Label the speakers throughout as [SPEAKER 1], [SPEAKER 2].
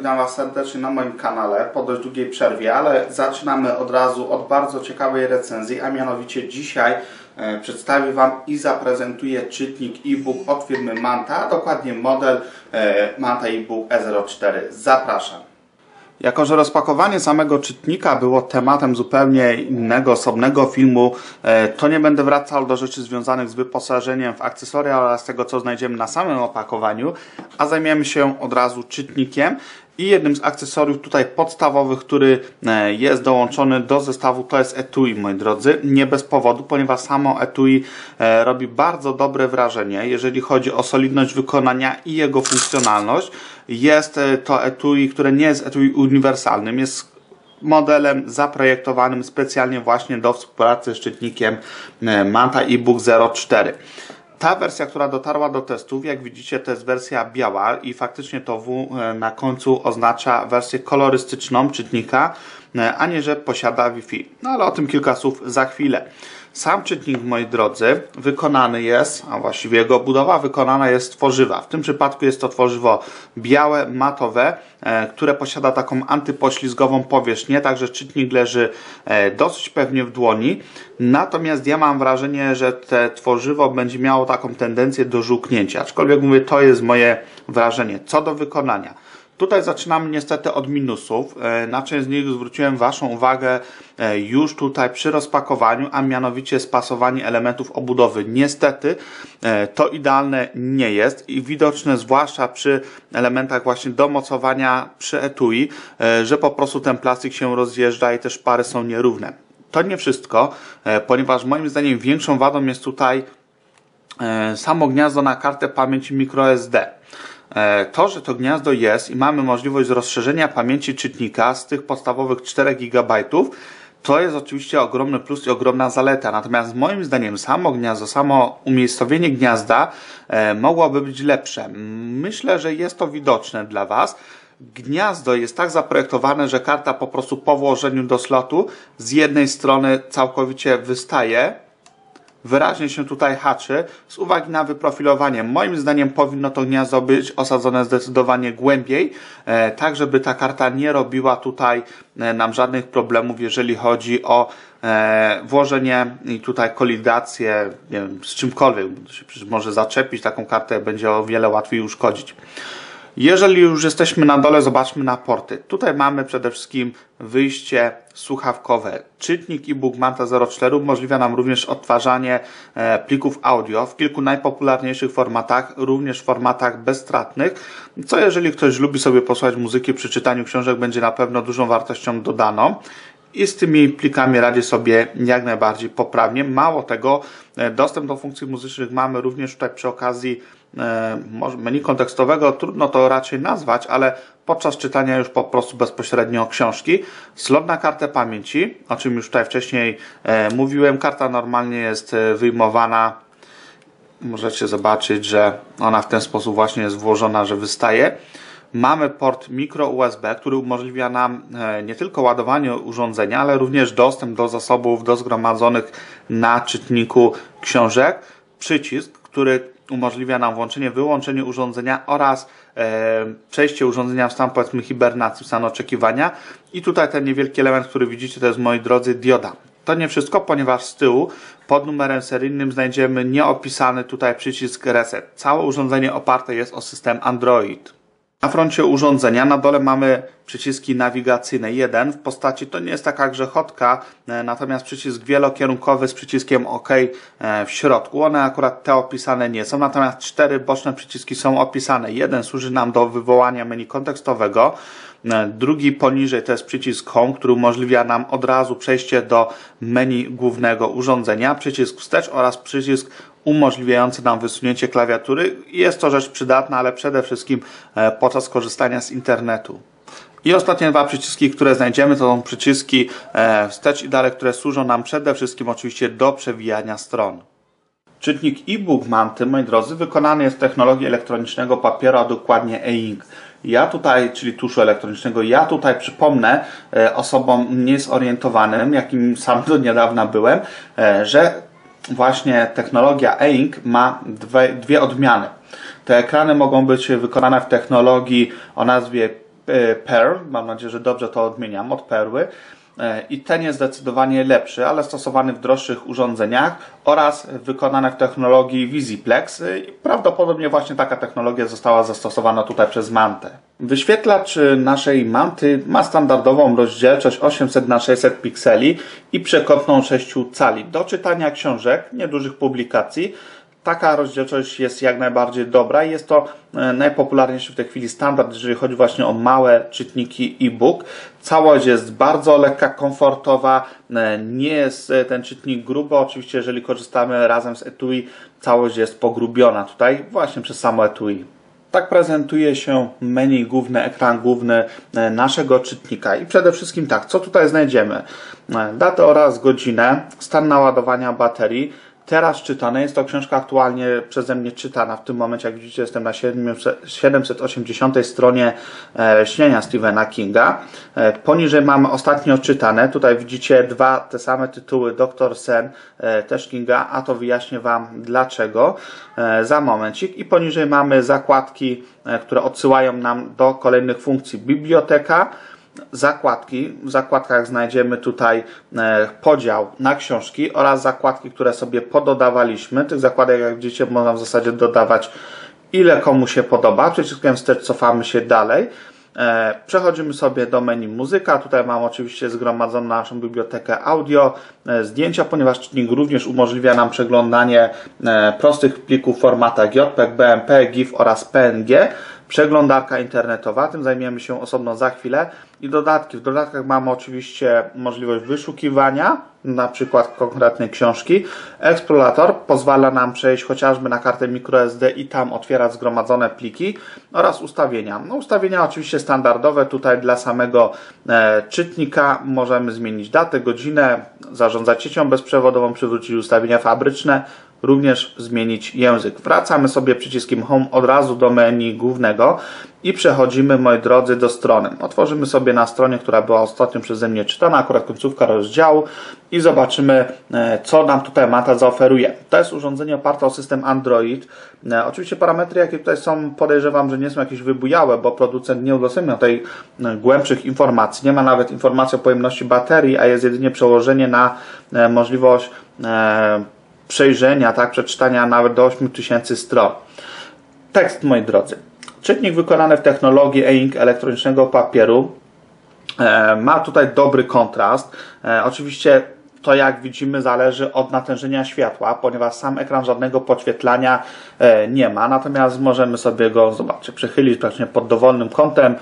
[SPEAKER 1] Witam Was serdecznie na moim kanale po dość długiej przerwie, ale zaczynamy od razu od bardzo ciekawej recenzji, a mianowicie dzisiaj e, przedstawię Wam i zaprezentuję czytnik e-book od firmy Manta, a dokładnie model e, Manta e-book E04. Zapraszam. Jako, że rozpakowanie samego czytnika było tematem zupełnie innego, osobnego filmu, e, to nie będę wracał do rzeczy związanych z wyposażeniem w akcesoria oraz tego, co znajdziemy na samym opakowaniu, a zajmiemy się od razu czytnikiem. I jednym z akcesoriów tutaj podstawowych, który e, jest dołączony do zestawu, to jest etui, moi drodzy. Nie bez powodu, ponieważ samo etui e, robi bardzo dobre wrażenie, jeżeli chodzi o solidność wykonania i jego funkcjonalność. Jest e, to etui, które nie jest etui uniwersalnym, jest modelem zaprojektowanym specjalnie właśnie do współpracy z czytnikiem Manta eBook 04. Ta wersja, która dotarła do testów, jak widzicie, to jest wersja biała i faktycznie to W e, na końcu oznacza wersję kolorystyczną czytnika, e, a nie, że posiada Wi-Fi. No ale o tym kilka słów za chwilę. Sam czytnik, moi drodzy, wykonany jest, a właściwie jego budowa wykonana jest z tworzywa. W tym przypadku jest to tworzywo białe, matowe, e, które posiada taką antypoślizgową powierzchnię, także czytnik leży e, dosyć pewnie w dłoni. Natomiast ja mam wrażenie, że te tworzywo będzie miało taką tendencję do żółknięcia. Aczkolwiek mówię, to jest moje wrażenie. Co do wykonania. Tutaj zaczynamy niestety od minusów. E, na część z nich zwróciłem Waszą uwagę e, już tutaj przy rozpakowaniu, a mianowicie spasowanie elementów obudowy. Niestety e, to idealne nie jest i widoczne zwłaszcza przy elementach właśnie do mocowania przy etui, że po prostu ten plastik się rozjeżdża i też pary są nierówne. To nie wszystko, ponieważ moim zdaniem większą wadą jest tutaj samo gniazdo na kartę pamięci microSD. E, to, że to gniazdo jest i mamy możliwość rozszerzenia pamięci czytnika z tych podstawowych 4 GB, to jest oczywiście ogromny plus i ogromna zaleta. Natomiast moim zdaniem samo gniazdo, samo umiejscowienie gniazda e, mogłoby być lepsze. Myślę, że jest to widoczne dla Was. Gniazdo jest tak zaprojektowane, że karta po prostu po włożeniu do slotu z jednej strony całkowicie wystaje, wyraźnie się tutaj haczy z uwagi na wyprofilowanie. Moim zdaniem powinno to gniazdo być osadzone zdecydowanie głębiej, e, tak żeby ta karta nie robiła tutaj e, nam żadnych problemów, jeżeli chodzi o e, włożenie i tutaj kolidację nie wiem, z czymkolwiek. Może zaczepić taką kartę, będzie o wiele łatwiej uszkodzić. Jeżeli już jesteśmy na dole, zobaczmy na porty. Tutaj mamy przede wszystkim wyjście słuchawkowe. Czytnik e-book Manta 04 umożliwia nam również odtwarzanie e, plików audio w kilku najpopularniejszych formatach, również w formatach bezstratnych, co jeżeli ktoś lubi sobie posłuchać muzyki przy czytaniu książek, będzie na pewno dużą wartością dodaną i z tymi plikami radzi sobie jak najbardziej poprawnie. Mało tego, e, dostęp do funkcji muzycznych mamy również tutaj przy okazji E, menu kontekstowego, trudno to raczej nazwać, ale podczas czytania już po prostu bezpośrednio książki. Slot na kartę pamięci, o czym już tutaj wcześniej e, mówiłem. Karta normalnie jest wyjmowana. Możecie zobaczyć, że ona w ten sposób właśnie jest włożona, że wystaje. Mamy port micro USB, który umożliwia nam nie tylko ładowanie urządzenia, ale również dostęp do zasobów do zgromadzonych na czytniku książek. Przycisk, który umożliwia nam włączenie, wyłączenie urządzenia oraz e, przejście urządzenia w stan powiedzmy hibernacji, w stan oczekiwania. I tutaj ten niewielki element, który widzicie, to jest moi drodzy dioda. To nie wszystko, ponieważ z tyłu pod numerem seryjnym znajdziemy nieopisany tutaj przycisk reset. Całe urządzenie oparte jest o system Android. Na froncie urządzenia na dole mamy przyciski nawigacyjne. Jeden w postaci to nie jest taka grzechotka, e, natomiast przycisk wielokierunkowy z przyciskiem OK e, w środku. One akurat te opisane nie są, natomiast cztery boczne przyciski są opisane. Jeden służy nam do wywołania menu kontekstowego, drugi poniżej to jest przycisk Home, który umożliwia nam od razu przejście do menu głównego urządzenia, przycisk wstecz oraz przycisk umożliwiający nam wysunięcie klawiatury. Jest to rzecz przydatna, ale przede wszystkim e, podczas korzystania z internetu. I ostatnie dwa przyciski, które znajdziemy, to są przyciski e, wstecz i dalej, które służą nam przede wszystkim oczywiście do przewijania stron. Czytnik e-book Manty, moi drodzy, wykonany jest w technologii elektronicznego papieru, a dokładnie e-ink. Ja tutaj, czyli tuszu elektronicznego, ja tutaj przypomnę e, osobom niezorientowanym, jakim sam do niedawna byłem, że właśnie technologia e-ink ma dwie, dwie odmiany. Te ekrany mogą być wykonane w technologii o nazwie e, Pearl, mam nadzieję, że dobrze to odmieniam, od perły. E, I ten jest zdecydowanie lepszy, ale stosowany w droższych urządzeniach oraz wykonany w technologii Visiplex. E, I prawdopodobnie właśnie taka technologia została zastosowana tutaj przez Mantę. Wyświetlacz naszej Manty ma standardową rozdzielczość 800 na 600 pikseli i przekątną 6 cali do czytania książek, niedużych publikacji taka rozdzielczość jest jak najbardziej dobra i jest to e, najpopularniejszy w tej chwili standard, jeżeli chodzi właśnie o małe czytniki e-book. Całość jest bardzo lekka, komfortowa, e, nie jest e, ten czytnik grubo. Oczywiście, jeżeli korzystamy razem z etui, całość jest pogrubiona tutaj właśnie przez samo etui. Tak prezentuje się menu główny, ekran główny naszego czytnika. I przede wszystkim tak, co tutaj znajdziemy? Datę oraz godzinę, stan naładowania baterii, teraz czytane. Jest to książka aktualnie przeze mnie czytana. W tym momencie, jak widzicie, jestem na 780 stronie e, Śnienia Stephena Kinga. E, poniżej mamy ostatnio czytane. Tutaj widzicie dwa te same tytuły Doktor Sen, e, też Kinga, a to wyjaśnię Wam dlaczego za momencik. I poniżej mamy zakładki, które odsyłają nam do kolejnych funkcji. Biblioteka, zakładki. W zakładkach znajdziemy tutaj e, podział na książki oraz zakładki, które sobie pododawaliśmy. Tych zakładek, jak widzicie, można w zasadzie dodawać ile komu się podoba. Przyciskiem wstecz cofamy się dalej. E, przechodzimy sobie do menu muzyka. Tutaj mam oczywiście zgromadzoną naszą bibliotekę audio, e, zdjęcia, ponieważ czytnik również umożliwia nam przeglądanie prostych plików w formatach JPEG, BMP, GIF oraz PNG przeglądarka internetowa, tym zajmiemy się osobno za chwilę i dodatki. W dodatkach mamy oczywiście możliwość wyszukiwania, na przykład konkretnej książki. Explorator pozwala nam przejść chociażby na kartę microSD i tam otwierać zgromadzone pliki oraz ustawienia. No, ustawienia oczywiście standardowe. Tutaj dla samego e, czytnika możemy zmienić datę, godzinę, zarządzać siecią bezprzewodową, przywrócić ustawienia fabryczne, również zmienić język. Wracamy sobie przyciskiem Home od razu do menu głównego i przechodzimy, moi drodzy, do strony. Otworzymy sobie na stronie, która była ostatnio przeze mnie czytana, akurat końcówka rozdziału i zobaczymy, e, co nam tutaj Mata zaoferuje. To jest urządzenie oparte o system Android. E, oczywiście parametry, jakie tutaj są, podejrzewam, że nie są jakieś wybujałe, bo producent nie udostępnia tutaj e, głębszych informacji. Nie ma nawet informacji o pojemności baterii, a jest jedynie przełożenie na możliwość przejrzenia, tak, przeczytania nawet do 8000 stron. Tekst, moi drodzy. Czytnik wykonany w technologii e-ink elektronicznego papieru e, ma tutaj dobry kontrast. E, oczywiście to jak widzimy zależy od natężenia światła, ponieważ sam ekran żadnego podświetlania e, nie ma, natomiast możemy sobie go, zobaczcie, przechylić praktycznie pod dowolnym kątem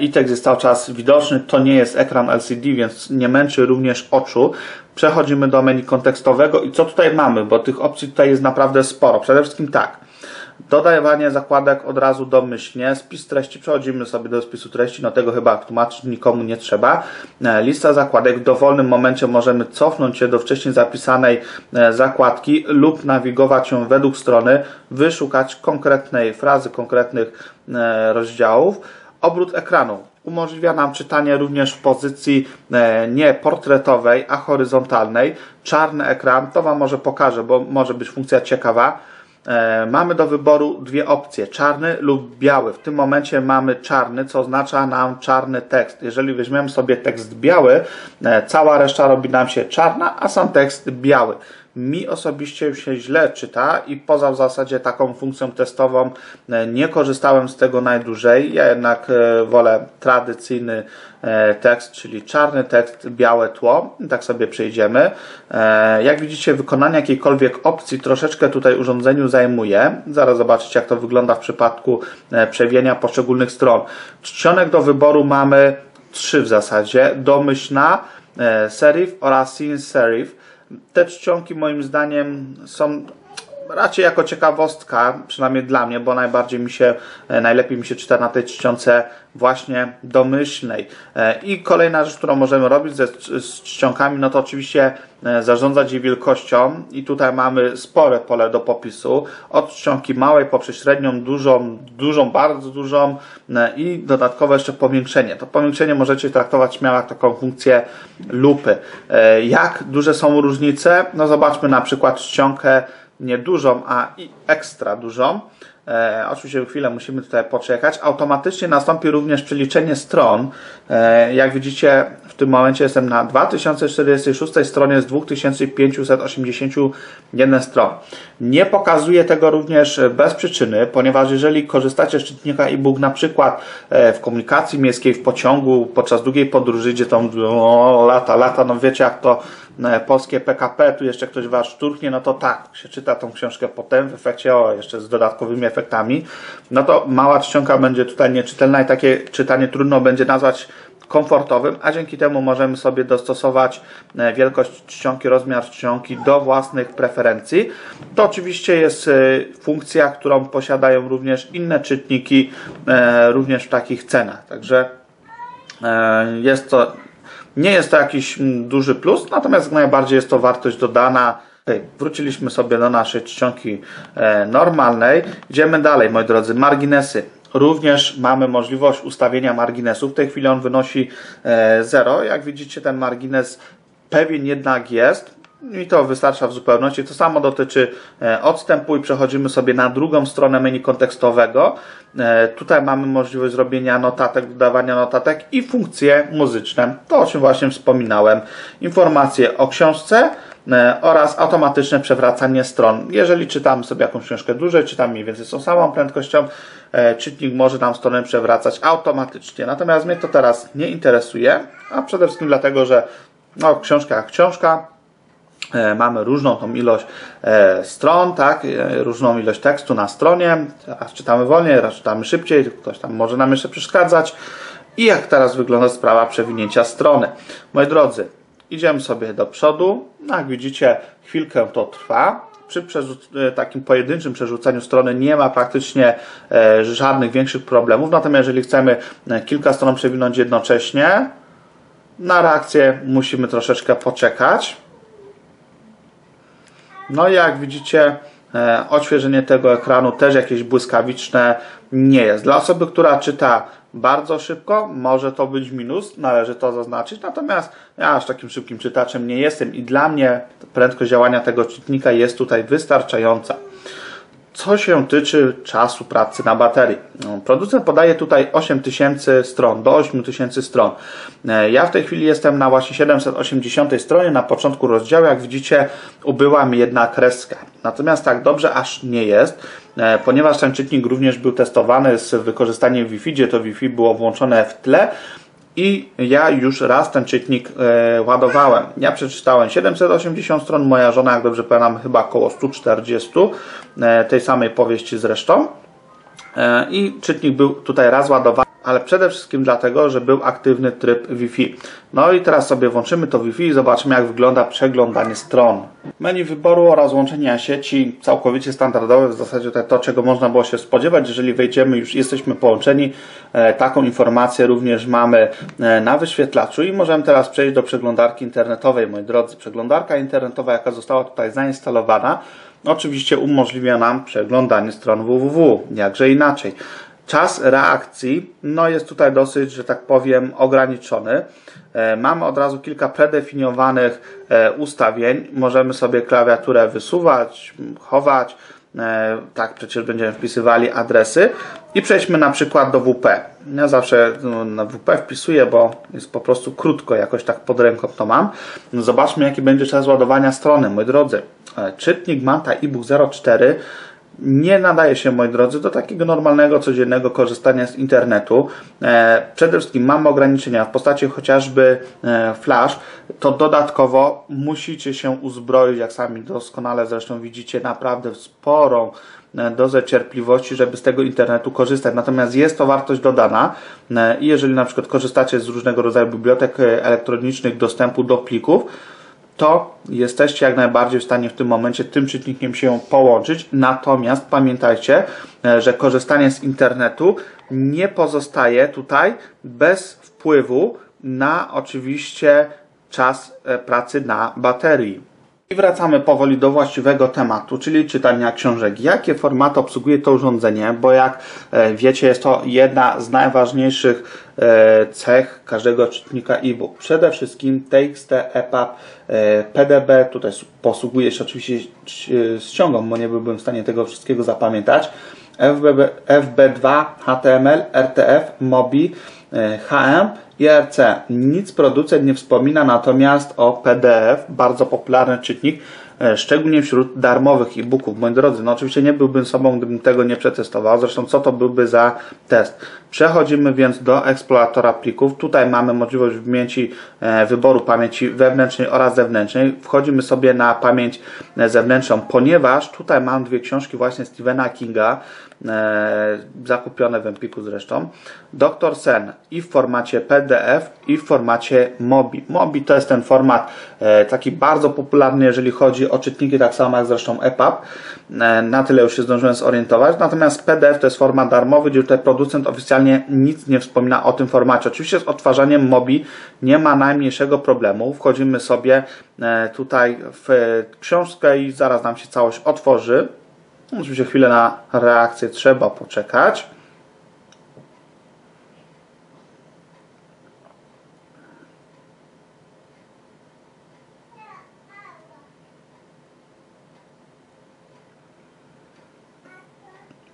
[SPEAKER 1] i tekst jest cały czas widoczny. To nie jest ekran LCD, więc nie męczy również oczu. Przechodzimy do menu kontekstowego i co tutaj mamy, bo tych opcji tutaj jest naprawdę sporo. Przede wszystkim tak, Dodawanie zakładek od razu domyślnie. Spis treści. Przechodzimy sobie do spisu treści. No tego chyba tłumaczyć nikomu nie trzeba. E, lista zakładek. W dowolnym momencie możemy cofnąć się do wcześniej zapisanej e, zakładki lub nawigować ją według strony, wyszukać konkretnej frazy, konkretnych e, rozdziałów. Obrót ekranu umożliwia nam czytanie również w pozycji nie portretowej, a horyzontalnej. Czarny ekran, to Wam może pokażę, bo może być funkcja ciekawa mamy do wyboru dwie opcje, czarny lub biały. W tym momencie mamy czarny, co oznacza nam czarny tekst. Jeżeli weźmiemy sobie tekst biały, e, cała reszta robi nam się czarna, a sam tekst biały mi osobiście się źle czyta i poza w zasadzie taką funkcją testową e, nie korzystałem z tego najdłużej. Ja jednak e, wolę tradycyjny e, tekst, czyli czarny tekst, białe tło. Tak sobie przejdziemy. Jak widzicie, wykonanie jakiejkolwiek opcji troszeczkę tutaj urządzeniu zajmuje. Zaraz zobaczycie, jak to wygląda w przypadku przewijania poszczególnych stron. Czcionek do wyboru mamy trzy w zasadzie. Domyślna, serif oraz sin serif te czcionki moim zdaniem są raczej jako ciekawostka, przynajmniej dla mnie, bo najbardziej mi się, e, najlepiej mi się czyta na tej czcionce właśnie domyślnej. E, I kolejna rzecz, którą możemy robić ze, z czcionkami, no to oczywiście e, zarządzać jej wielkością i tutaj mamy spore pole do popisu, od czcionki małej poprzez średnią, dużą, dużą, bardzo dużą i dodatkowe jeszcze powiększenie. To powiększenie możecie traktować śmiało jak taką funkcję lupy. Jak duże są różnice? No zobaczmy na przykład czcionkę nie dużą, a i ekstra dużą. E, oczywiście chwilę musimy tutaj poczekać. Automatycznie nastąpi również przeliczenie stron. E, jak widzicie, w tym momencie jestem na 2046 stronie z 2581 stron. Nie pokazuję tego również bez przyczyny, ponieważ jeżeli korzystacie z czytnika e-book na przykład e, w komunikacji miejskiej, w pociągu, podczas długiej podróży, gdzie tam o, lata, lata, no wiecie jak to polskie PKP, tu jeszcze ktoś was szturchnie, no to tak, się czyta tą książkę potem, w efekcie o, jeszcze z dodatkowymi efektami, no to mała czcionka będzie tutaj nieczytelna i takie czytanie trudno będzie nazwać komfortowym, a dzięki temu możemy sobie dostosować e, wielkość czcionki, rozmiar czcionki do własnych preferencji. To oczywiście jest e, funkcja, którą posiadają również inne czytniki, e, również w takich cenach. Także jest to, nie jest to jakiś duży plus, natomiast najbardziej jest to wartość dodana. Wróciliśmy sobie do naszej czcionki normalnej. Idziemy dalej, moi drodzy. Marginesy. Również mamy możliwość ustawienia marginesu. W tej chwili on wynosi 0. Jak widzicie, ten margines pewien jednak jest. I to wystarcza w zupełności. To samo dotyczy e, odstępu i przechodzimy sobie na drugą stronę menu kontekstowego. E, tutaj mamy możliwość zrobienia notatek, dodawania notatek i funkcje muzyczne. To o czym właśnie wspominałem. Informacje o książce e, oraz automatyczne przewracanie stron. Jeżeli czytamy sobie jakąś książkę dłużej, czytamy mniej więcej z tą samą prędkością, czytnik może nam stronę przewracać automatycznie. Natomiast mnie to teraz nie interesuje, a przede wszystkim dlatego, że no, książka jak książka, mamy różną tą ilość e, stron, tak, e, różną ilość tekstu na stronie, raz czytamy wolniej, raz czytamy szybciej, ktoś tam może nam jeszcze przeszkadzać. I jak teraz wygląda sprawa przewinięcia strony. Moi drodzy, idziemy sobie do przodu. No, jak widzicie, chwilkę to trwa. Przy takim pojedynczym przerzuceniu strony nie ma praktycznie żadnych większych problemów. Natomiast jeżeli chcemy kilka stron przewinąć jednocześnie, na reakcję musimy troszeczkę poczekać. No i jak widzicie, e, odświeżenie tego ekranu też jakieś błyskawiczne nie jest. Dla osoby, która czyta bardzo szybko, może to być minus, należy to zaznaczyć. Natomiast ja aż takim szybkim czytaczem nie jestem i dla mnie prędkość działania tego czytnika jest tutaj wystarczająca. Co się tyczy czasu pracy na baterii. No, producent podaje tutaj 8000 stron, do 8000 stron. E, ja w tej chwili jestem na właśnie 780 stronie, na początku rozdziału, jak widzicie ubyła mi jedna kreska. Natomiast tak dobrze aż nie jest, e, ponieważ ten czytnik również był testowany z wykorzystaniem Wi-Fi, gdzie to Wi-Fi było włączone w tle, i ja już raz ten czytnik e, ładowałem. Ja przeczytałem 780 stron, moja żona, jak dobrze pamiętam, chyba około 140 e, tej samej powieści zresztą. E, I czytnik był tutaj raz ładowany ale przede wszystkim dlatego, że był aktywny tryb Wi-Fi. No i teraz sobie włączymy to Wi-Fi i zobaczymy jak wygląda przeglądanie stron. Menu wyboru oraz łączenia sieci całkowicie standardowe, w zasadzie to, czego można było się spodziewać, jeżeli wejdziemy, już jesteśmy połączeni. E, taką informację również mamy e, na wyświetlaczu i możemy teraz przejść do przeglądarki internetowej, moi drodzy. Przeglądarka internetowa, jaka została tutaj zainstalowana, oczywiście umożliwia nam przeglądanie stron www, jakże inaczej. Czas reakcji no jest tutaj dosyć, że tak powiem, ograniczony. E, mamy od razu kilka predefiniowanych e, ustawień. Możemy sobie klawiaturę wysuwać, chować. E, tak, przecież będziemy wpisywali adresy. I przejdźmy na przykład do WP. Ja zawsze no, na WP wpisuję, bo jest po prostu krótko, jakoś tak pod ręką to mam. Zobaczmy, jaki będzie czas ładowania strony, moi drodzy. Czytnik Manta eBook 04 nie nadaje się, moi drodzy, do takiego normalnego, codziennego korzystania z internetu. E, przede wszystkim mamy ograniczenia w postaci chociażby e, flash, to dodatkowo musicie się uzbroić, jak sami doskonale zresztą widzicie, naprawdę sporą e, dozę cierpliwości, żeby z tego internetu korzystać. Natomiast jest to wartość dodana i jeżeli na przykład korzystacie z różnego rodzaju bibliotek elektronicznych dostępu do plików, to jesteście jak najbardziej w stanie w tym momencie tym czytnikiem się połączyć. Natomiast pamiętajcie, e, że korzystanie z internetu nie pozostaje tutaj bez wpływu na oczywiście czas e, pracy na baterii. I wracamy powoli do właściwego tematu, czyli czytania książek. Jakie formaty obsługuje to urządzenie? Bo jak e, wiecie, jest to jedna z najważniejszych e, cech każdego czytnika e-book. Przede wszystkim TXT, EPUB, e, PDB. Tutaj posługuję się oczywiście ściągą, bo nie byłbym w stanie tego wszystkiego zapamiętać. FB, FB2, HTML, RTF, MOBI, HM i RC. Nic producent nie wspomina natomiast o PDF, bardzo popularny czytnik, szczególnie wśród darmowych e-booków. Moi drodzy, no oczywiście nie byłbym sobą, gdybym tego nie przetestował. Zresztą co to byłby za test? Przechodzimy więc do eksploratora plików. Tutaj mamy możliwość wmięci e, wyboru pamięci wewnętrznej oraz zewnętrznej. Wchodzimy sobie na pamięć e, zewnętrzną, ponieważ tutaj mam dwie książki właśnie Stephena Kinga, e, zakupione w Empiku zresztą. Doktor Sen i w formacie PDF i w formacie MOBI. MOBI to jest ten format taki bardzo popularny, jeżeli chodzi o czytniki, tak samo jak zresztą EPUB. Na tyle już się zdążyłem zorientować. Natomiast PDF to jest format darmowy, gdzie tutaj producent oficjalnie nic nie wspomina o tym formacie. Oczywiście z odtwarzaniem MOBI nie ma najmniejszego problemu. Wchodzimy sobie e, tutaj w książkę i zaraz nam się całość otworzy. Oczywiście chwilę na reakcję trzeba poczekać.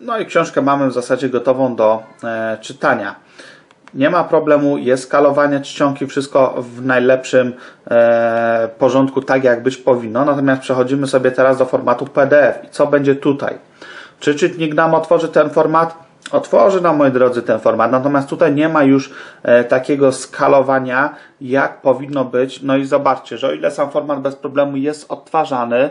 [SPEAKER 1] No i książkę mamy w zasadzie gotową do e, czytania. Nie ma problemu, jest skalowanie czcionki, wszystko w najlepszym e, porządku, tak jak być powinno. Natomiast przechodzimy sobie teraz do formatu PDF. I co będzie tutaj? Czy czytnik nam otworzy ten format? Otworzy nam, moi drodzy, ten format. Natomiast tutaj nie ma już e, takiego skalowania, jak powinno być. No i zobaczcie, że o ile sam format bez problemu jest odtwarzany,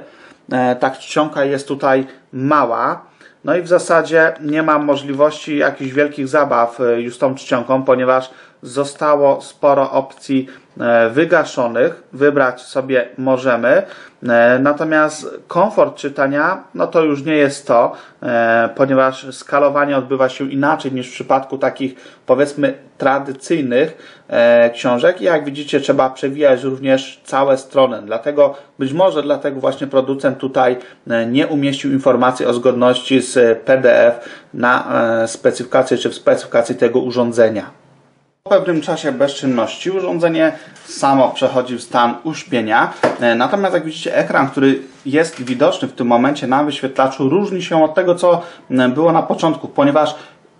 [SPEAKER 1] e, tak czcionka jest tutaj mała no i w zasadzie nie mam możliwości jakichś wielkich zabaw e, już tą czcionką, ponieważ zostało sporo opcji e, wygaszonych. Wybrać sobie możemy. E, natomiast komfort czytania, no to już nie jest to, ponieważ skalowanie odbywa się inaczej niż w przypadku takich powiedzmy tradycyjnych książek. I jak widzicie, trzeba przewijać również całe strony. Dlatego, być może dlatego właśnie producent tutaj nie umieścił informacji o zgodności z PDF na specyfikację czy w specyfikacji tego urządzenia. Po pewnym czasie bezczynności urządzenie samo przechodzi w stan uśpienia. E, natomiast jak widzicie ekran, który jest widoczny w tym momencie na wyświetlaczu różni się od tego co było na początku, ponieważ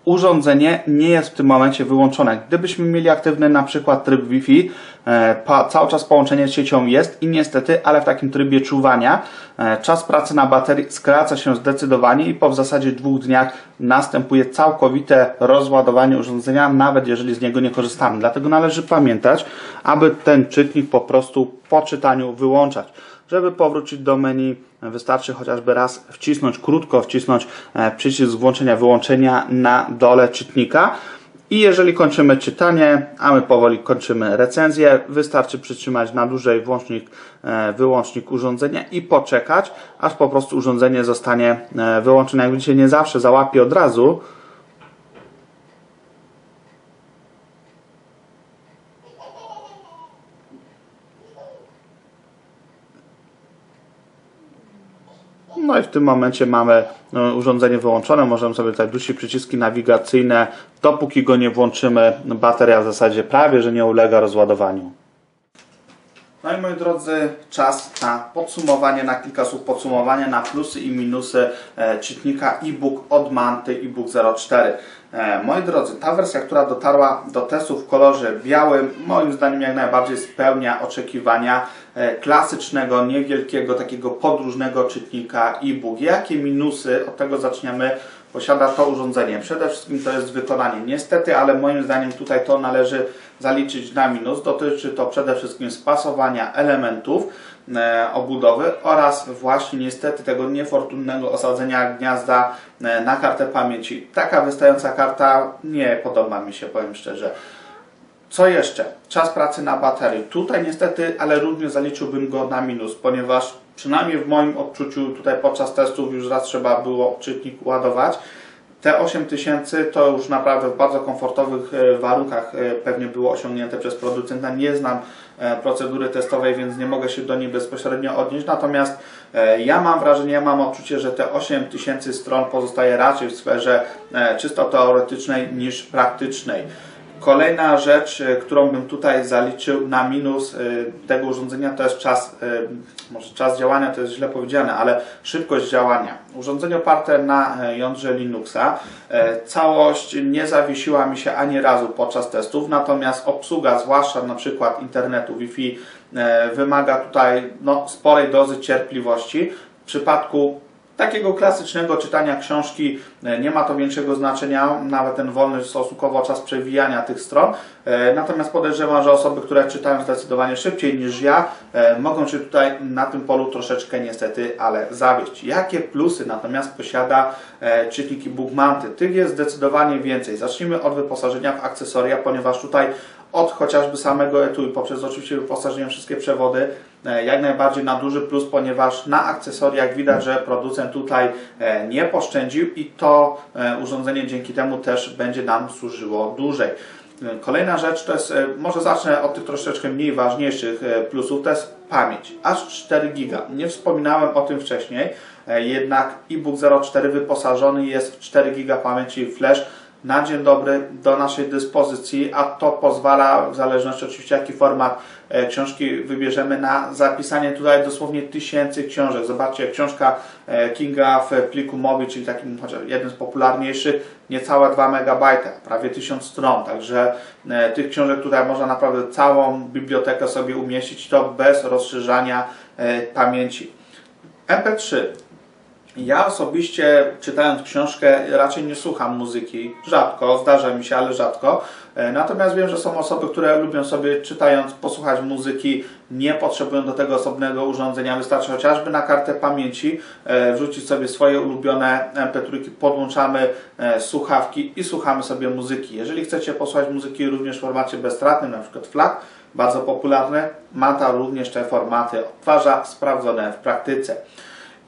[SPEAKER 1] urządzenie nie jest w tym momencie wyłączone. Gdybyśmy mieli aktywny na przykład tryb Wi-Fi, e, cały czas połączenie z siecią jest i niestety, ale w takim trybie czuwania e, czas pracy na baterii skraca się zdecydowanie i po w zasadzie dwóch dniach następuje całkowite rozładowanie urządzenia, nawet jeżeli z niego nie korzystamy. Dlatego należy pamiętać, aby ten czytnik po prostu po czytaniu wyłączać. Żeby powrócić do menu wystarczy chociażby raz wcisnąć, krótko wcisnąć e, przycisk włączenia, wyłączenia na dole czytnika. I jeżeli kończymy czytanie, a my powoli kończymy recenzję, wystarczy przytrzymać na dłużej włącznik, e, wyłącznik urządzenia i poczekać, aż po prostu urządzenie zostanie e, wyłączone. Jak widzicie, nie zawsze załapie od razu, No i w tym momencie mamy no, urządzenie wyłączone. Możemy sobie tutaj dusić przyciski nawigacyjne. Dopóki go nie włączymy, bateria w zasadzie prawie, że nie ulega rozładowaniu. No i moi drodzy, czas na podsumowanie, na kilka słów podsumowania, na plusy i minusy e, czytnika e-book od Manty e-book 04. E, moi drodzy, ta wersja, która dotarła do testu w kolorze białym, moim zdaniem jak najbardziej spełnia oczekiwania e, klasycznego, niewielkiego, takiego podróżnego czytnika e-book. Jakie minusy, od tego zaczniemy, posiada to urządzenie? Przede wszystkim to jest wykonanie. Niestety, ale moim zdaniem tutaj to należy zaliczyć na minus. Dotyczy to przede wszystkim spasowania elementów e, obudowy oraz właśnie niestety tego niefortunnego osadzenia gniazda e, na kartę pamięci. Taka wystająca karta nie podoba mi się, powiem szczerze. Co jeszcze? Czas pracy na baterii. Tutaj niestety, ale również zaliczyłbym go na minus, ponieważ przynajmniej w moim odczuciu tutaj podczas testów już raz trzeba było czytnik ładować te 8000 to już naprawdę w bardzo komfortowych e, warunkach e, pewnie było osiągnięte przez producenta. Nie znam e, procedury testowej, więc nie mogę się do niej bezpośrednio odnieść. Natomiast ja mam wrażenie, ja mam odczucie, że te 8000 stron pozostaje raczej w sferze czysto teoretycznej niż praktycznej. Kolejna rzecz, e, którą bym tutaj zaliczył na minus e, tego urządzenia, to jest czas, e, może czas działania to jest źle powiedziane, ale szybkość działania. Urządzenie oparte na jądrze Linuxa. Całość nie zawiesiła mi się ani razu podczas testów, natomiast obsługa, zwłaszcza na przykład internetu Wi-Fi, wymaga tutaj no, sporej dozy cierpliwości. W przypadku takiego klasycznego czytania książki e, nie ma to większego znaczenia, nawet ten wolny stosunkowo czas przewijania tych stron. E, natomiast podejrzewam, że osoby, które czytają zdecydowanie szybciej niż ja, e, mogą się tutaj na tym polu troszeczkę niestety, ale zawieść. Jakie plusy natomiast posiada czytnik e-book Manty? Tych jest zdecydowanie więcej. Zacznijmy od wyposażenia w akcesoria, ponieważ tutaj od chociażby samego etui, poprzez oczywiście wyposażenie wszystkie przewody, jak najbardziej na duży plus, ponieważ na akcesoriach widać, że producent tutaj nie poszczędził i to urządzenie dzięki temu też będzie nam służyło dłużej. Kolejna rzecz to jest, e, może zacznę od tych troszeczkę mniej ważniejszych e, plusów, to jest pamięć. Aż 4 giga. Nie wspominałem o tym wcześniej, e, jednak e-book 04 wyposażony jest w 4 giga pamięci flash na dzień dobry do naszej dyspozycji, a to pozwala, w zależności oczywiście jaki format e, książki wybierzemy, na zapisanie tutaj dosłownie tysięcy książek. Zobaczcie, książka e, Kinga w pliku MOBI, czyli takim jednym z popularniejszych, niecałe 2 MB, prawie 1000 stron, także e, tych książek tutaj można naprawdę całą bibliotekę sobie umieścić, to bez rozszerzania pamięci. MP3 ja osobiście czytając książkę raczej nie słucham muzyki. Rzadko, zdarza mi się, ale rzadko. E, natomiast wiem, że są osoby, które lubią sobie czytając posłuchać muzyki, nie potrzebują do tego osobnego urządzenia. Wystarczy chociażby na kartę pamięci e, wrzucić sobie swoje ulubione MP3, podłączamy e, słuchawki i słuchamy sobie muzyki. Jeżeli chcecie posłuchać muzyki również w formacie bezstratnym, na przykład FLAC, bardzo popularne, Manta również te formaty odtwarza, sprawdzone w praktyce.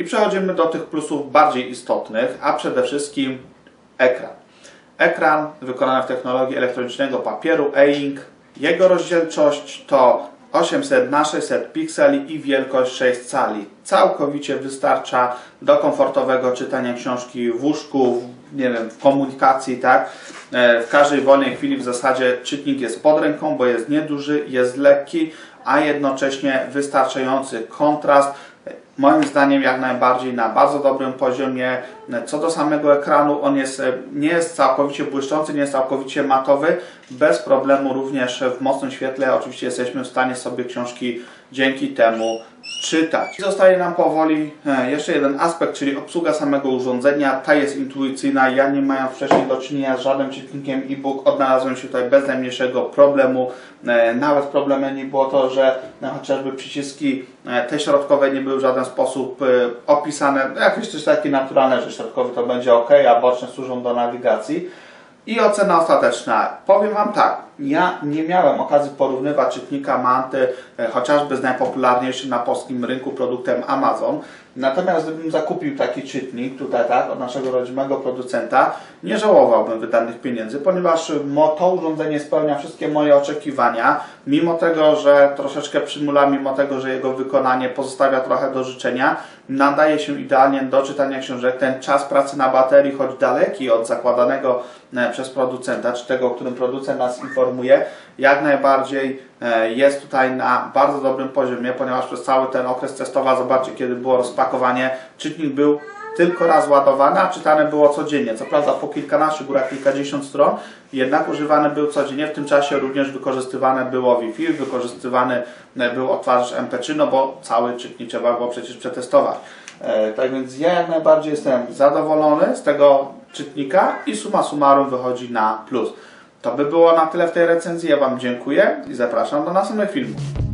[SPEAKER 1] I przechodzimy do tych plusów bardziej istotnych, a przede wszystkim ekran. Ekran wykonany w technologii elektronicznego papieru e-ink. Jego rozdzielczość to 800 na 600 pikseli i wielkość 6 cali. Całkowicie wystarcza do komfortowego czytania książki w łóżku, nie wiem, w komunikacji, tak? E, w każdej wolnej chwili w zasadzie czytnik jest pod ręką, bo jest nieduży, jest lekki, a jednocześnie wystarczający kontrast moim zdaniem jak najbardziej na bardzo dobrym poziomie. Co do samego ekranu, on jest, nie jest całkowicie błyszczący, nie jest całkowicie matowy. Bez problemu również w mocnym świetle oczywiście jesteśmy w stanie sobie książki dzięki temu czytać. Zostaje nam powoli e, jeszcze jeden aspekt, czyli obsługa samego urządzenia. Ta jest intuicyjna. Ja nie mając wcześniej do czynienia z żadnym czytnikiem e-book, odnalazłem się tutaj bez najmniejszego problemu. E, nawet problemem nie było to, że no, chociażby przyciski e, te środkowe nie były w żaden sposób opisane. Jakieś coś takie naturalne, że środkowy to będzie ok, a boczne służą do nawigacji. I ocena ostateczna. Powiem Wam tak, ja nie miałem okazji porównywać czytnika Manty e, chociażby z najpopularniejszym na polskim rynku produktem Amazon. Natomiast gdybym zakupił taki czytnik tutaj tak, od naszego rodzimego producenta, nie żałowałbym wydanych pieniędzy, ponieważ to urządzenie spełnia wszystkie moje oczekiwania, mimo tego, że troszeczkę przymula, mimo tego, że jego wykonanie pozostawia trochę do życzenia, nadaje się idealnie do czytania książek. Ten czas pracy na baterii, choć daleki od zakładanego e, przez producenta, czy tego, o którym producent nas informuje, jak najbardziej jest tutaj na bardzo dobrym poziomie, ponieważ przez cały ten okres testowy, zobaczcie, kiedy było rozpakowanie, czytnik był tylko raz ładowany, a czytane było codziennie. Co prawda po kilkanaście, góra kilkadziesiąt stron, jednak używany był codziennie. W tym czasie również wykorzystywane było Wi-Fi, wykorzystywany e, był odtwarzacz MP3, no bo cały czytnik trzeba było przecież przetestować. E, tak więc ja jak najbardziej jestem zadowolony z tego czytnika i suma summarum wychodzi na plus. To by było na tyle w tej recenzji. Ja Wam dziękuję i zapraszam do następnych filmów.